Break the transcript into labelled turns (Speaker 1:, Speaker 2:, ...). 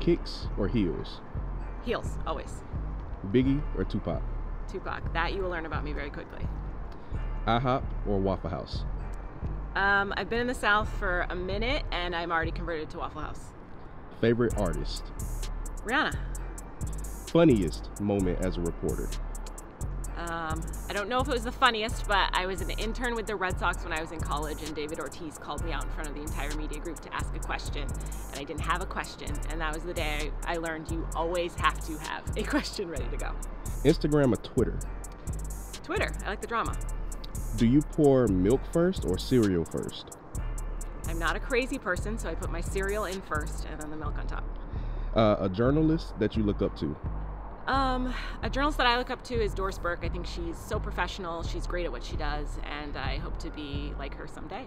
Speaker 1: Kicks or heels?
Speaker 2: Heels, always.
Speaker 1: Biggie or Tupac?
Speaker 2: Tupac. That you will learn about me very quickly.
Speaker 1: IHOP or Waffle House?
Speaker 2: Um, I've been in the South for a minute and I'm already converted to Waffle House.
Speaker 1: Favorite artist?
Speaker 2: Rihanna.
Speaker 1: Funniest moment as a reporter?
Speaker 2: Um, I don't know if it was the funniest, but I was an intern with the Red Sox when I was in college, and David Ortiz called me out in front of the entire media group to ask a question, and I didn't have a question, and that was the day I learned you always have to have a question ready to go.
Speaker 1: Instagram or Twitter?
Speaker 2: Twitter, I like the drama.
Speaker 1: Do you pour milk first or cereal first?
Speaker 2: I'm not a crazy person, so I put my cereal in first and then the milk on top.
Speaker 1: Uh, a journalist that you look up to?
Speaker 2: Um, a journalist that I look up to is Doris Burke. I think she's so professional, she's great at what she does, and I hope to be like her someday.